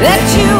That you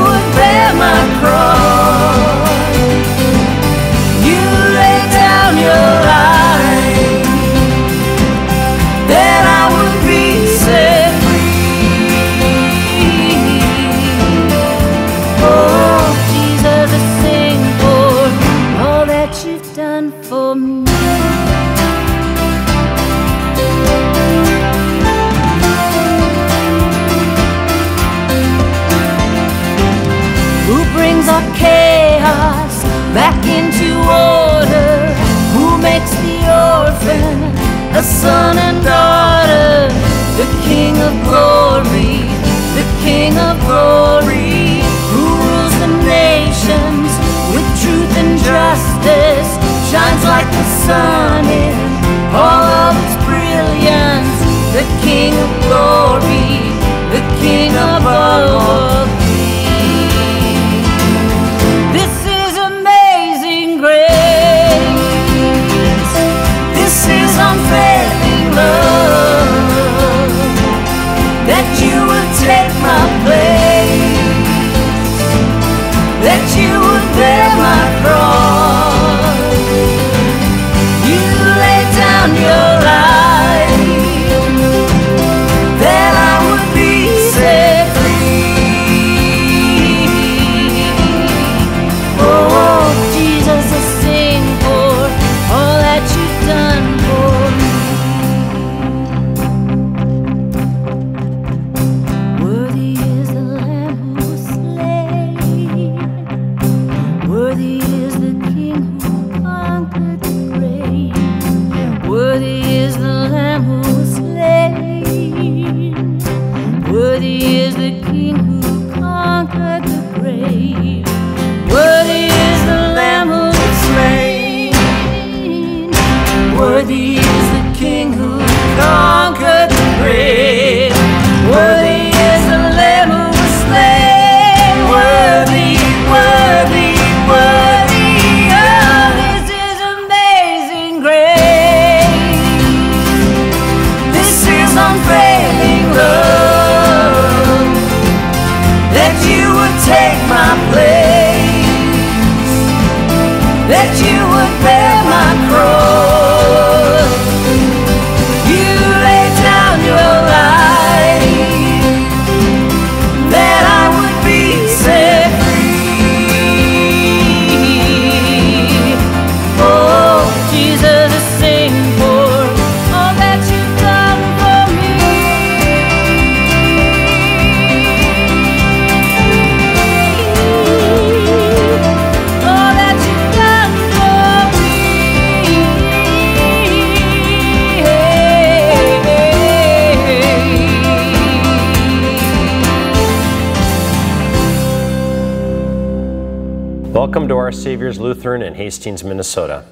Saviour's Lutheran in Hastings, Minnesota.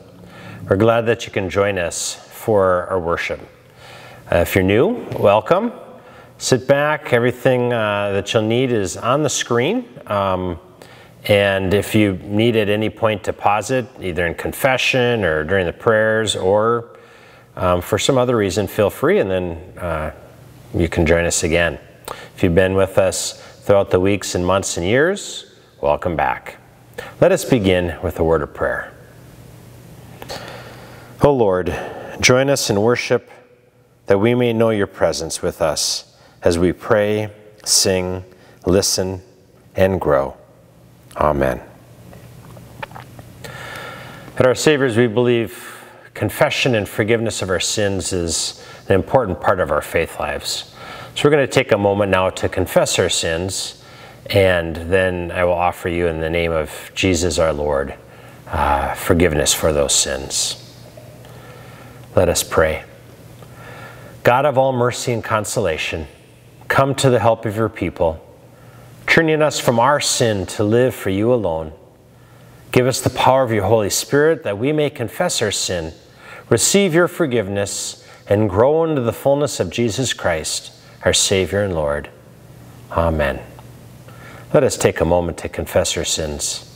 We're glad that you can join us for our worship. Uh, if you're new, welcome. Sit back. Everything uh, that you'll need is on the screen. Um, and if you need at any point to pause it, either in confession or during the prayers or um, for some other reason, feel free and then uh, you can join us again. If you've been with us throughout the weeks and months and years, welcome back. Let us begin with a word of prayer. O Lord, join us in worship that we may know your presence with us as we pray, sing, listen, and grow. Amen. At our Saviour's, we believe confession and forgiveness of our sins is an important part of our faith lives. So we're going to take a moment now to confess our sins, and then I will offer you in the name of Jesus our Lord uh, forgiveness for those sins. Let us pray. God of all mercy and consolation, come to the help of your people, turning us from our sin to live for you alone. Give us the power of your Holy Spirit that we may confess our sin, receive your forgiveness, and grow into the fullness of Jesus Christ, our Savior and Lord. Amen. Let us take a moment to confess our sins.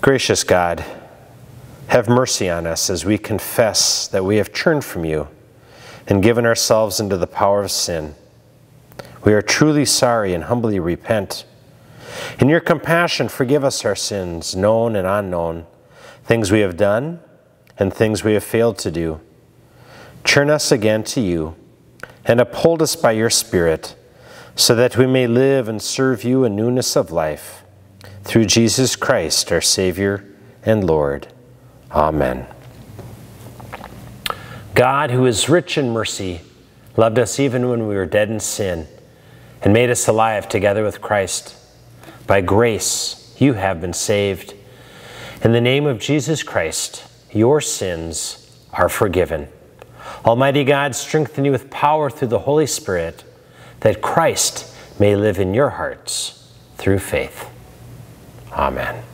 Gracious God, have mercy on us as we confess that we have turned from you and given ourselves into the power of sin. We are truly sorry and humbly repent. In your compassion, forgive us our sins, known and unknown, things we have done and things we have failed to do. Turn us again to you and uphold us by your Spirit so that we may live and serve you in newness of life. Through Jesus Christ, our Savior and Lord. Amen. God, who is rich in mercy, loved us even when we were dead in sin and made us alive together with Christ. By grace, you have been saved. In the name of Jesus Christ, your sins are forgiven. Almighty God, strengthen you with power through the Holy Spirit, that Christ may live in your hearts through faith. Amen.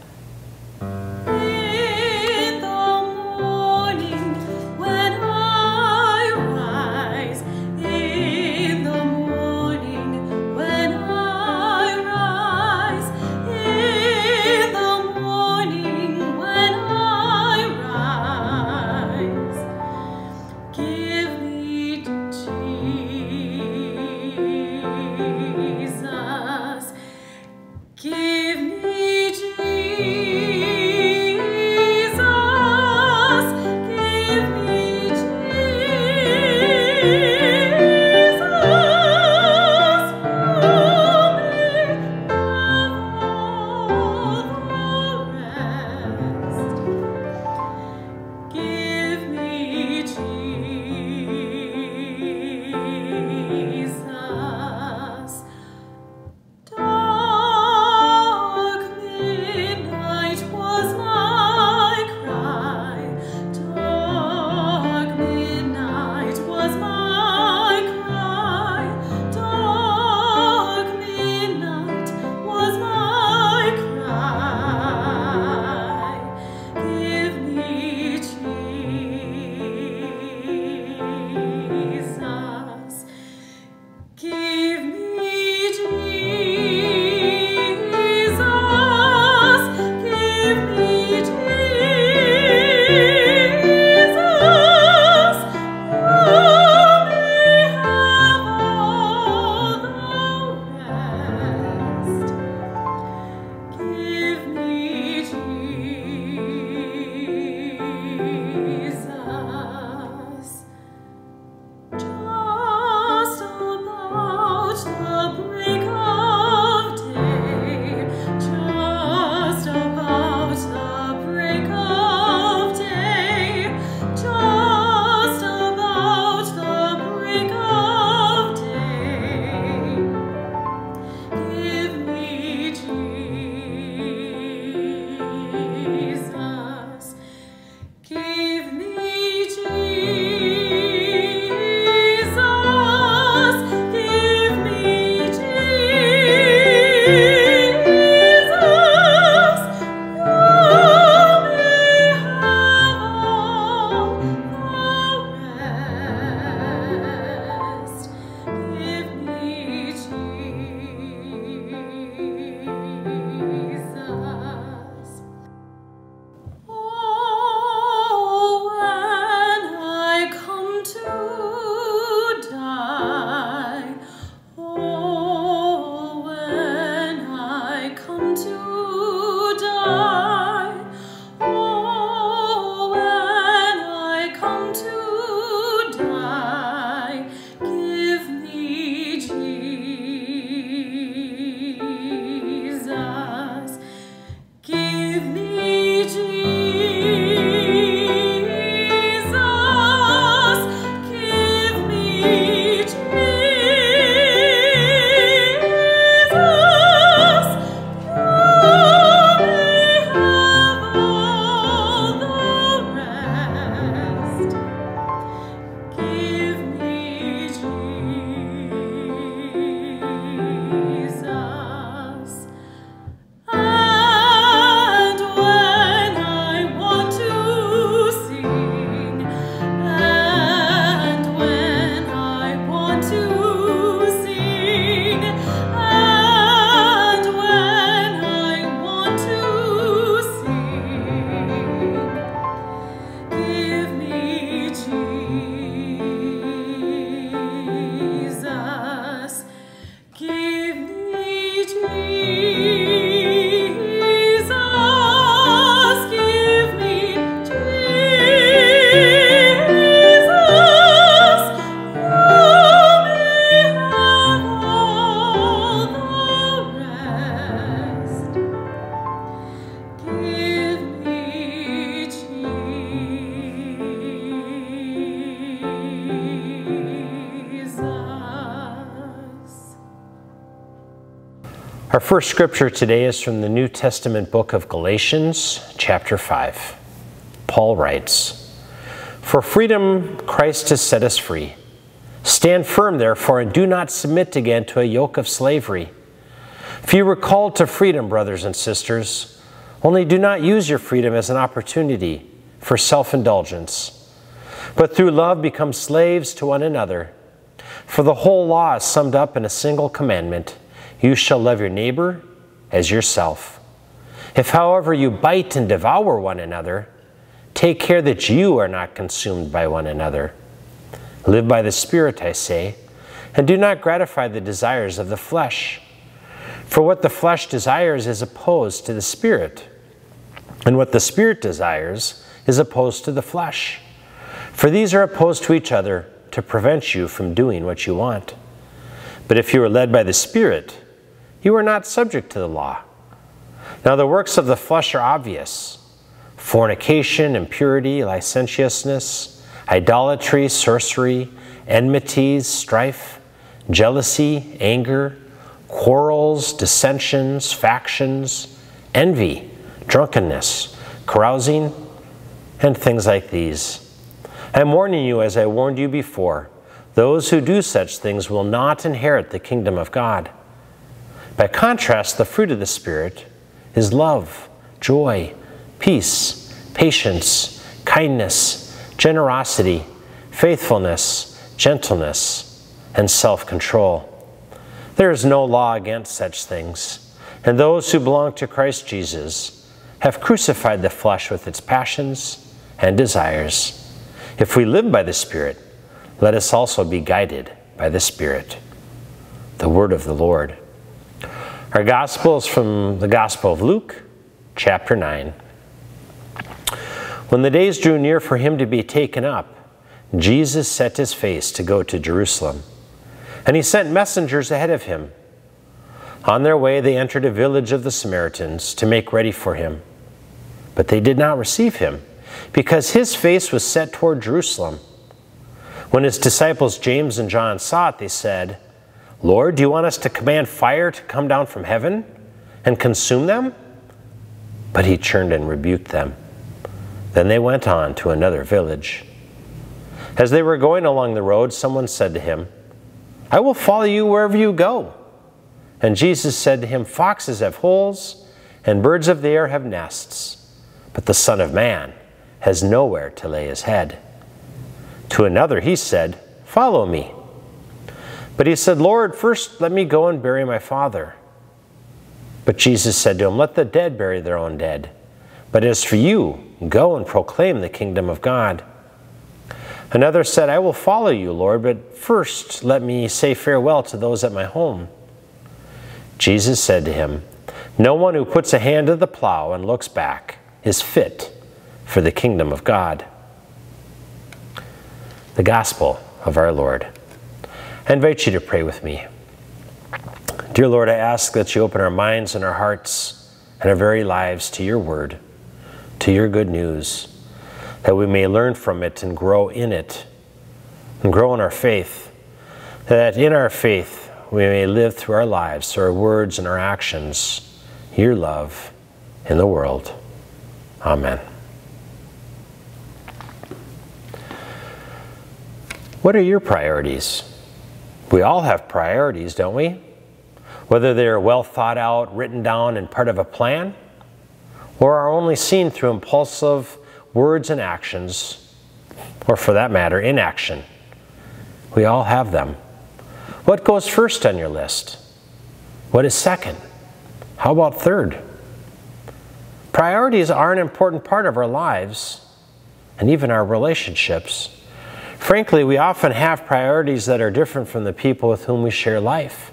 First scripture today is from the New Testament book of Galatians, chapter 5. Paul writes, For freedom Christ has set us free. Stand firm, therefore, and do not submit again to a yoke of slavery. If you were called to freedom, brothers and sisters, only do not use your freedom as an opportunity for self indulgence, but through love become slaves to one another. For the whole law is summed up in a single commandment you shall love your neighbor as yourself. If, however, you bite and devour one another, take care that you are not consumed by one another. Live by the Spirit, I say, and do not gratify the desires of the flesh. For what the flesh desires is opposed to the Spirit, and what the Spirit desires is opposed to the flesh. For these are opposed to each other to prevent you from doing what you want. But if you are led by the Spirit, you are not subject to the law. Now, the works of the flesh are obvious fornication, impurity, licentiousness, idolatry, sorcery, enmities, strife, jealousy, anger, quarrels, dissensions, factions, envy, drunkenness, carousing, and things like these. I am warning you, as I warned you before, those who do such things will not inherit the kingdom of God. By contrast, the fruit of the Spirit is love, joy, peace, patience, kindness, generosity, faithfulness, gentleness, and self control. There is no law against such things, and those who belong to Christ Jesus have crucified the flesh with its passions and desires. If we live by the Spirit, let us also be guided by the Spirit. The word of the Lord. Our gospel is from the Gospel of Luke, chapter 9. When the days drew near for him to be taken up, Jesus set his face to go to Jerusalem, and he sent messengers ahead of him. On their way, they entered a village of the Samaritans to make ready for him. But they did not receive him, because his face was set toward Jerusalem. When his disciples James and John saw it, they said, Lord, do you want us to command fire to come down from heaven and consume them? But he turned and rebuked them. Then they went on to another village. As they were going along the road, someone said to him, I will follow you wherever you go. And Jesus said to him, Foxes have holes, and birds of the air have nests, but the Son of Man has nowhere to lay his head. To another he said, Follow me. But he said, Lord, first let me go and bury my father. But Jesus said to him, Let the dead bury their own dead. But as for you, go and proclaim the kingdom of God. Another said, I will follow you, Lord, but first let me say farewell to those at my home. Jesus said to him, No one who puts a hand to the plow and looks back is fit for the kingdom of God. The Gospel of our Lord. I invite you to pray with me. Dear Lord, I ask that you open our minds and our hearts and our very lives to your word, to your good news, that we may learn from it and grow in it, and grow in our faith, that in our faith we may live through our lives, through our words and our actions, your love in the world. Amen. What are your priorities? We all have priorities, don't we? Whether they're well thought out, written down, and part of a plan, or are only seen through impulsive words and actions, or for that matter, inaction. We all have them. What goes first on your list? What is second? How about third? Priorities are an important part of our lives and even our relationships. Frankly, we often have priorities that are different from the people with whom we share life.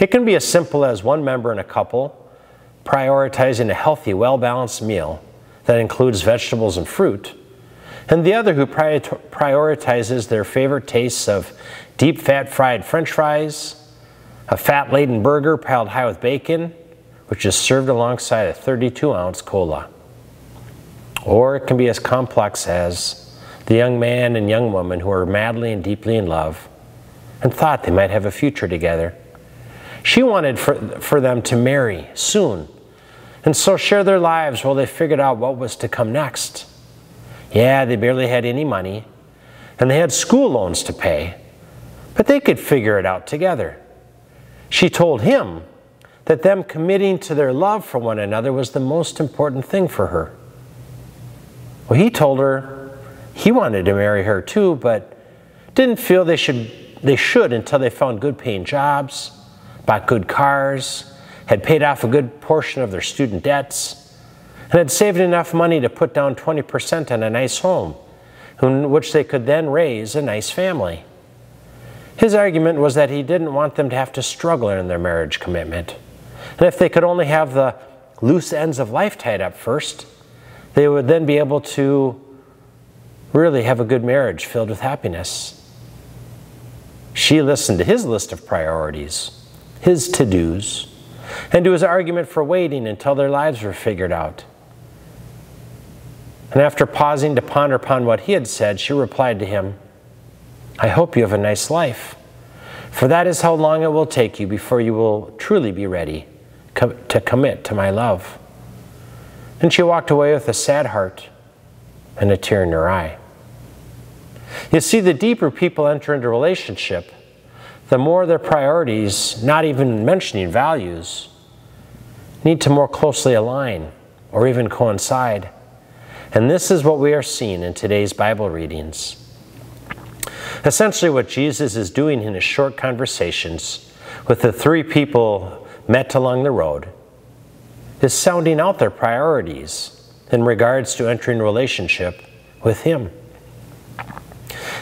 It can be as simple as one member in a couple prioritizing a healthy, well balanced meal that includes vegetables and fruit, and the other who prioritizes their favorite tastes of deep fat fried french fries, a fat laden burger piled high with bacon, which is served alongside a 32 ounce cola. Or it can be as complex as the young man and young woman who were madly and deeply in love and thought they might have a future together, She wanted for, for them to marry soon and so share their lives while they figured out what was to come next. Yeah, they barely had any money, and they had school loans to pay, but they could figure it out together. She told him that them committing to their love for one another was the most important thing for her. Well, he told her he wanted to marry her too, but didn't feel they should, they should until they found good paying jobs, bought good cars, had paid off a good portion of their student debts, and had saved enough money to put down 20% on a nice home, in which they could then raise a nice family. His argument was that he didn't want them to have to struggle in their marriage commitment. And if they could only have the loose ends of life tied up first, they would then be able to really have a good marriage filled with happiness. She listened to his list of priorities, his to dos, and to his argument for waiting until their lives were figured out. And after pausing to ponder upon what he had said, she replied to him, I hope you have a nice life, for that is how long it will take you before you will truly be ready to commit to my love. And she walked away with a sad heart and a tear in her eye. You see, the deeper people enter into relationship, the more their priorities, not even mentioning values, need to more closely align or even coincide. And this is what we are seeing in today's Bible readings. Essentially, what Jesus is doing in his short conversations with the three people met along the road is sounding out their priorities in regards to entering relationship with him.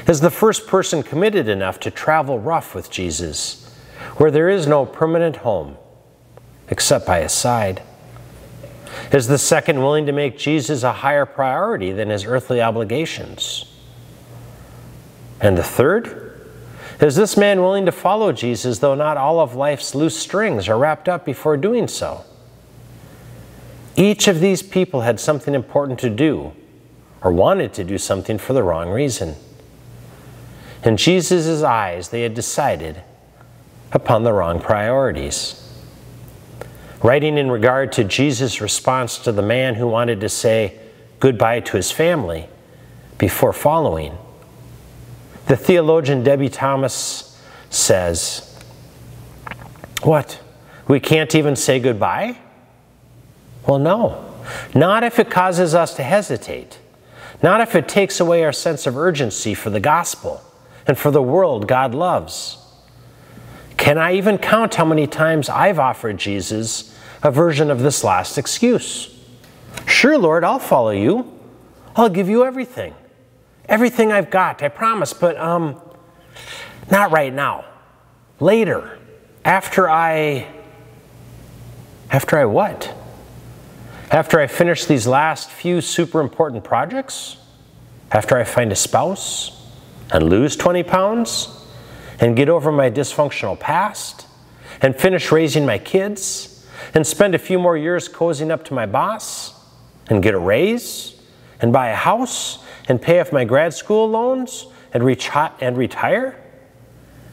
As the first person committed enough to travel rough with Jesus, where there is no permanent home except by his side? Is the second willing to make Jesus a higher priority than his earthly obligations? And the third? Is this man willing to follow Jesus though not all of life's loose strings are wrapped up before doing so? Each of these people had something important to do or wanted to do something for the wrong reason. In Jesus' eyes, they had decided upon the wrong priorities. Writing in regard to Jesus' response to the man who wanted to say goodbye to his family before following, the theologian Debie Thomas says, What? We can't even say goodbye? Well, no. Not if it causes us to hesitate. Not if it takes away our sense of urgency for the gospel and for the world God loves. Can I even count how many times I've offered Jesus a version of this last excuse? Sure, Lord, I'll follow you. I'll give you everything. Everything I've got, I promise, but um not right now. Later, after I after I what? After I finish these last few super important projects? After I find a spouse? And lose 20 pounds and get over my dysfunctional past and finish raising my kids and spend a few more years cozying up to my boss and get a raise and buy a house and pay off my grad school loans and, and retire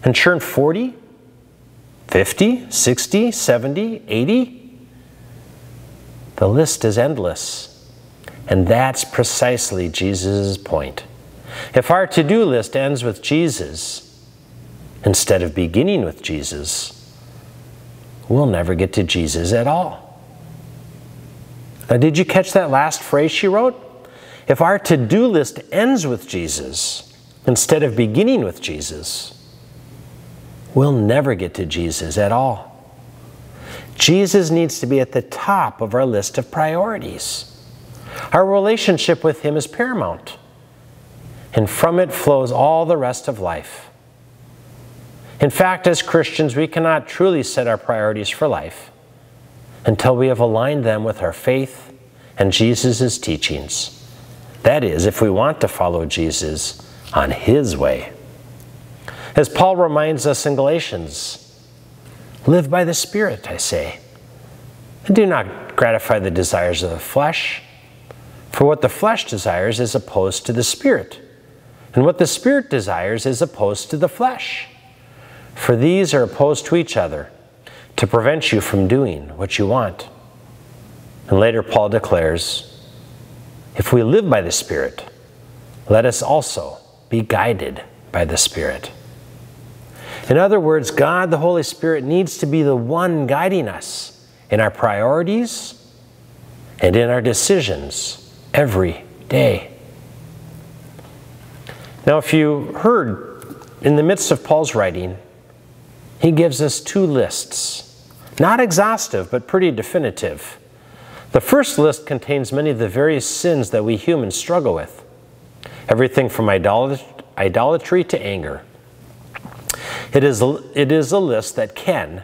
and churn 40, 50, 60, 70, 80? The list is endless. And that's precisely Jesus' point. If our to do list ends with Jesus instead of beginning with Jesus, we'll never get to Jesus at all. Now, did you catch that last phrase she wrote? If our to do list ends with Jesus instead of beginning with Jesus, we'll never get to Jesus at all. Jesus needs to be at the top of our list of priorities. Our relationship with Him is paramount and from it flows all the rest of life. In fact, as Christians, we cannot truly set our priorities for life until we have aligned them with our faith and Jesus' teachings. That is, if we want to follow Jesus on His way. As Paul reminds us in Galatians, live by the Spirit, I say, and do not gratify the desires of the flesh, for what the flesh desires is opposed to the Spirit and what the Spirit desires is opposed to the flesh. For these are opposed to each other, to prevent you from doing what you want. And later, Paul declares if we live by the Spirit, let us also be guided by the Spirit. In other words, God, the Holy Spirit, needs to be the one guiding us in our priorities and in our decisions every day. Now, if you heard in the midst of Paul's writing, he gives us two lists, not exhaustive, but pretty definitive. The first list contains many of the various sins that we humans struggle with everything from idolatry to anger. It is, a, it is a list that can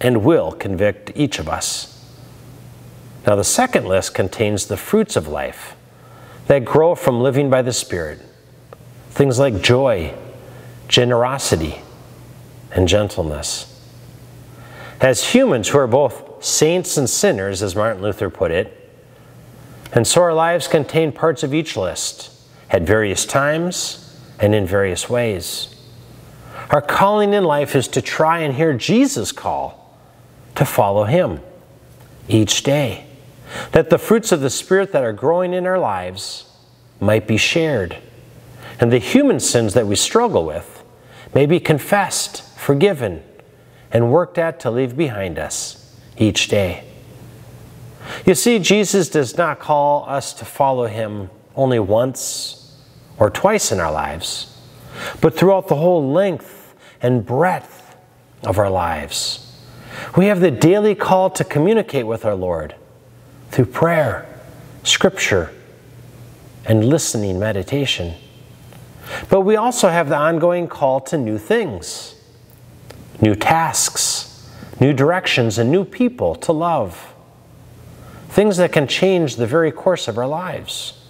and will convict each of us. Now, the second list contains the fruits of life that grow from living by the Spirit things like joy, generosity, and gentleness. As humans who are both saints and sinners, as Martin Luther put it, and so our lives contain parts of each list at various times and in various ways. Our calling in life is to try and hear Jesus' call to follow Him each day, that the fruits of the Spirit that are growing in our lives might be shared, and the human sins that we struggle with may be confessed, forgiven, and worked at to leave behind us each day. You see, Jesus does not call us to follow Him only once or twice in our lives, but throughout the whole length and breadth of our lives. We have the daily call to communicate with our Lord through prayer, scripture, and listening meditation. But we also have the ongoing call to new things, new tasks, new directions, and new people to love. Things that can change the very course of our lives.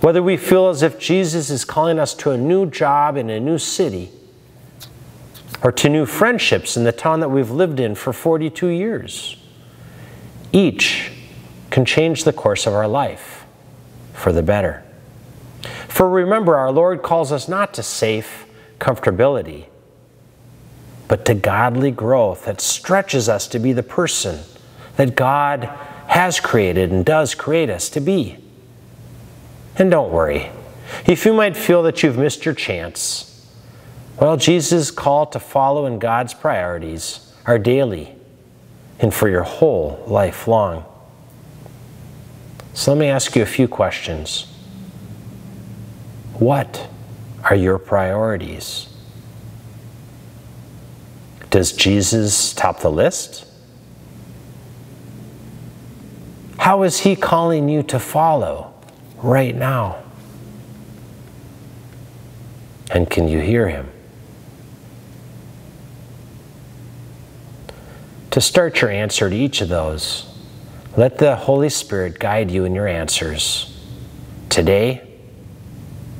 Whether we feel as if Jesus is calling us to a new job in a new city, or to new friendships in the town that we've lived in for 42 years, each can change the course of our life for the better. For remember, our Lord calls us not to safe comfortability, but to godly growth that stretches us to be the person that God has created and does create us to be. And don't worry. If you might feel that you've missed your chance, well, Jesus' call to follow in God's priorities are daily and for your whole life long. So let me ask you a few questions. What are your priorities? Does Jesus top the list? How is he calling you to follow? right now? And can you hear him? To start your answer to each of those, let the Holy Spirit guide you in your answers today,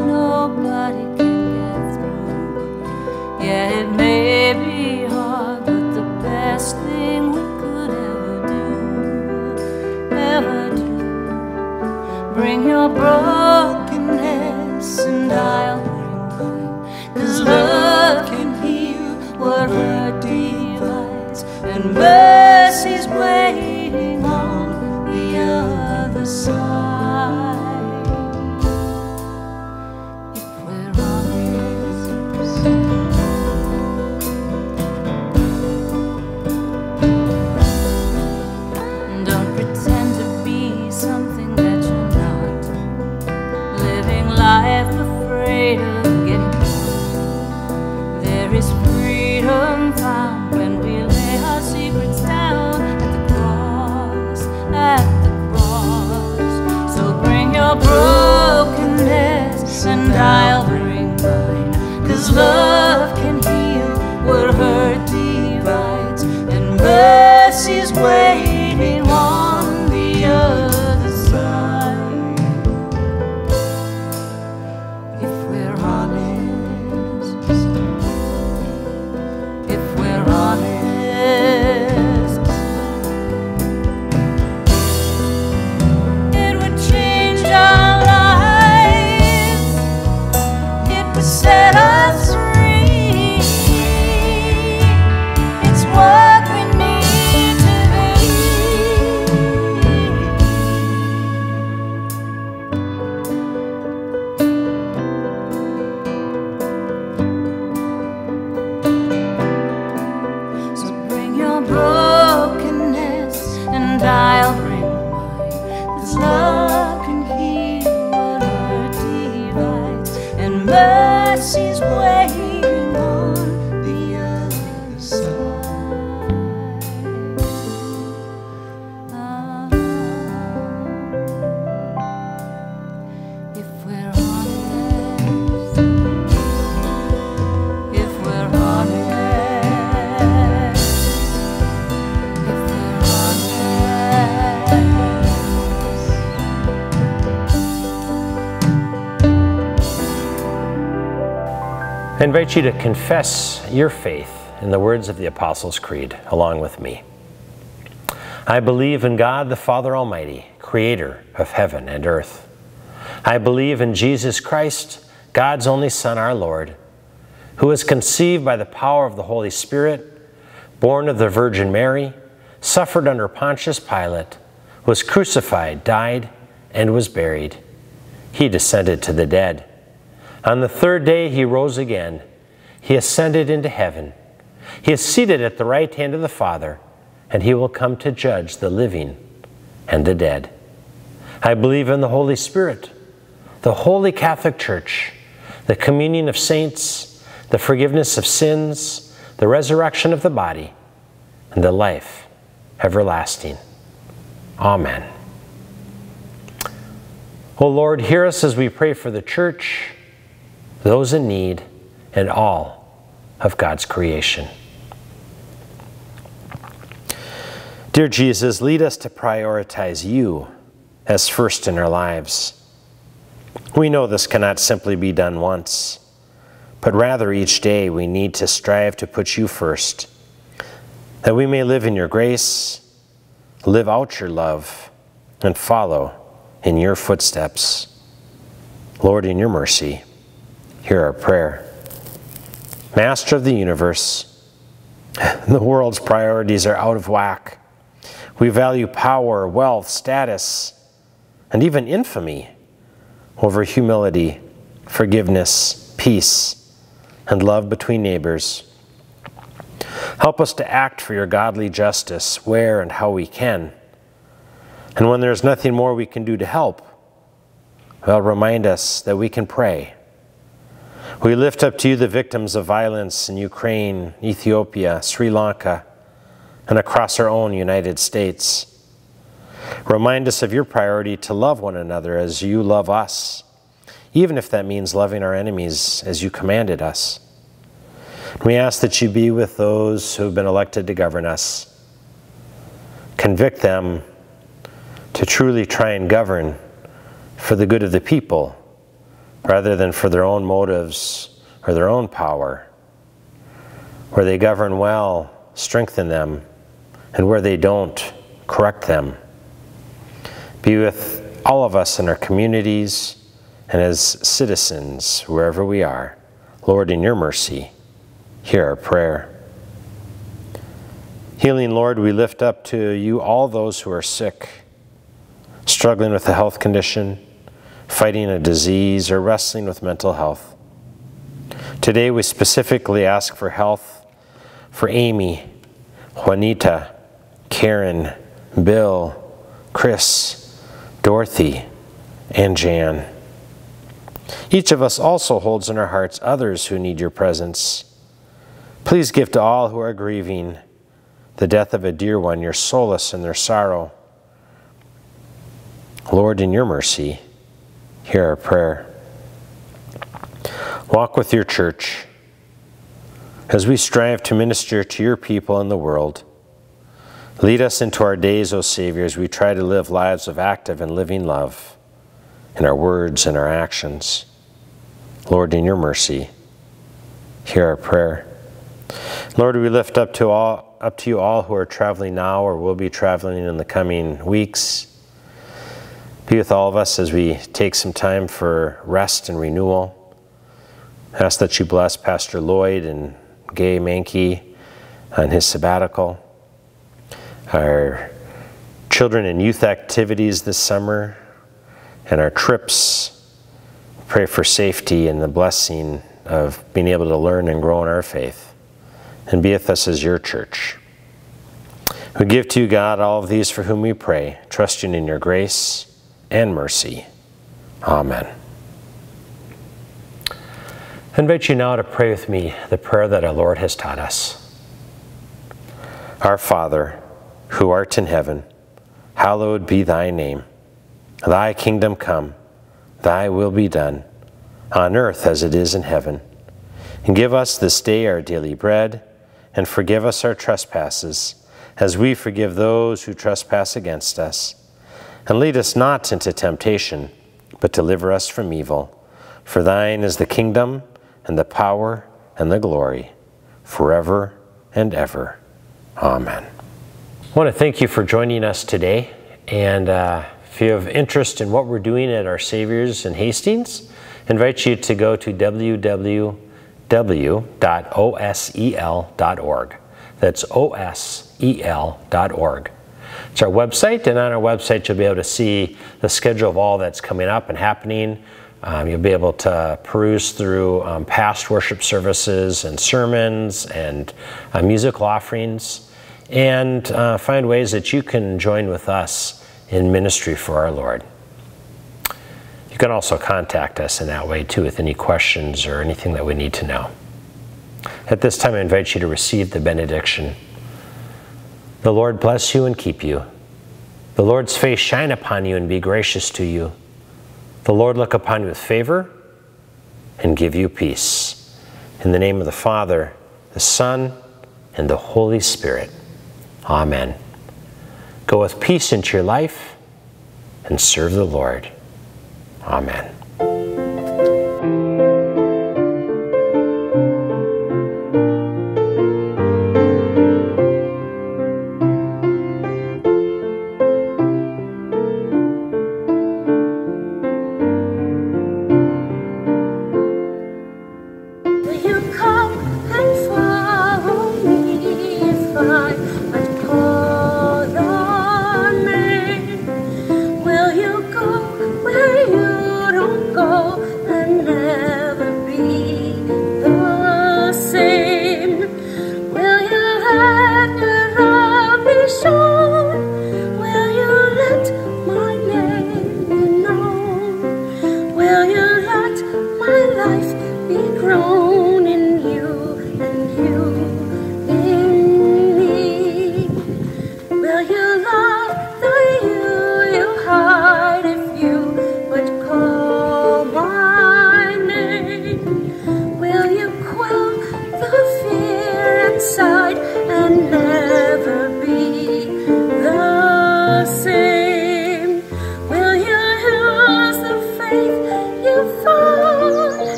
walls mercies wait. Invite you to confess your faith in the words of the Apostles' Creed along with me. I believe in God the Father Almighty, creator of heaven and earth. I believe in Jesus Christ, God's only Son, our Lord, who was conceived by the power of the Holy Spirit, born of the Virgin Mary, suffered under Pontius Pilate, was crucified, died, and was buried. He descended to the dead. On the third day he rose again. He ascended into heaven. He is seated at the right hand of the Father, and he will come to judge the living and the dead. I believe in the Holy Spirit, the holy Catholic Church, the communion of saints, the forgiveness of sins, the resurrection of the body, and the life everlasting. Amen. O Lord, hear us as we pray for the church those in need, and all of God's creation. Dear Jesus, lead us to prioritize you as first in our lives. We know this cannot simply be done once, but rather each day we need to strive to put you first, that we may live in your grace, live out your love, and follow in your footsteps. Lord, in your mercy, Hear our prayer. Master of the universe, the world's priorities are out of whack. We value power, wealth, status, and even infamy over humility, forgiveness, peace, and love between neighbors. Help us to act for your godly justice where and how we can. And when there's nothing more we can do to help, well, remind us that we can pray we lift up to you the victims of violence in Ukraine, Ethiopia, Sri Lanka, and across our own United States. Remind us of your priority to love one another as you love us, even if that means loving our enemies as you commanded us. We ask that you be with those who have been elected to govern us. Convict them to truly try and govern for the good of the people rather than for their own motives or their own power. Where they govern well, strengthen them, and where they don't, correct them. Be with all of us in our communities and as citizens, wherever we are. Lord, in your mercy, hear our prayer. Healing Lord, we lift up to you all those who are sick, struggling with a health condition fighting a disease, or wrestling with mental health. Today, we specifically ask for health for Amy, Juanita, Karen, Bill, Chris, Dorothy, and Jan. Each of us also holds in our hearts others who need your presence. Please give to all who are grieving the death of a dear one your solace in their sorrow. Lord, in your mercy, hear our prayer. Walk with your church as we strive to minister to your people in the world. Lead us into our days, O Savior, as we try to live lives of active and living love in our words and our actions. Lord, in your mercy, hear our prayer. Lord, we lift up to all up to you all who are traveling now or will be traveling in the coming weeks be with all of us as we take some time for rest and renewal. I ask that you bless Pastor Lloyd and Gay Mankey on his sabbatical. Our children and youth activities this summer and our trips. Pray for safety and the blessing of being able to learn and grow in our faith. And be with us as your church. We give to you, God, all of these for whom we pray, trusting in your grace and mercy. Amen. I invite you now to pray with me the prayer that our Lord has taught us. Our Father, who art in heaven, hallowed be thy name. Thy kingdom come, thy will be done, on earth as it is in heaven. And give us this day our daily bread, and forgive us our trespasses, as we forgive those who trespass against us and lead us not into temptation, but deliver us from evil. For thine is the kingdom, and the power, and the glory forever and ever. Amen. I want to thank you for joining us today. And uh, if you have interest in what we're doing at our Saviour's in Hastings, I invite you to go to www.osel.org. That's osel.org. It's our website, and on our website, you'll be able to see the schedule of all that's coming up and happening. Um, you'll be able to peruse through um, past worship services and sermons and uh, musical offerings and uh, find ways that you can join with us in ministry for our Lord. You can also contact us in that way too with any questions or anything that we need to know. At this time, I invite you to receive the benediction. The Lord bless you and keep you. The Lord's face shine upon you and be gracious to you. The Lord look upon you with favor and give you peace. In the name of the Father, the Son, and the Holy Spirit. Amen. Go with peace into your life and serve the Lord. Amen.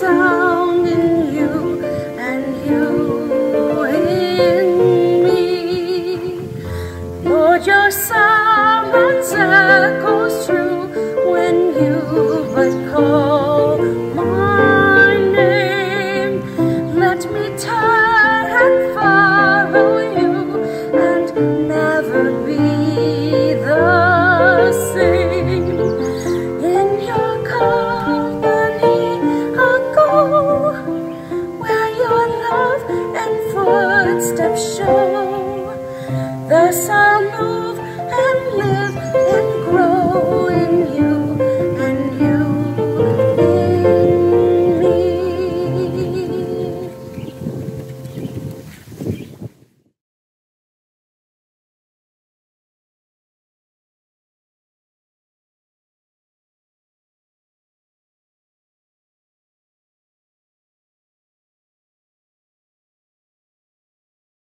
sun.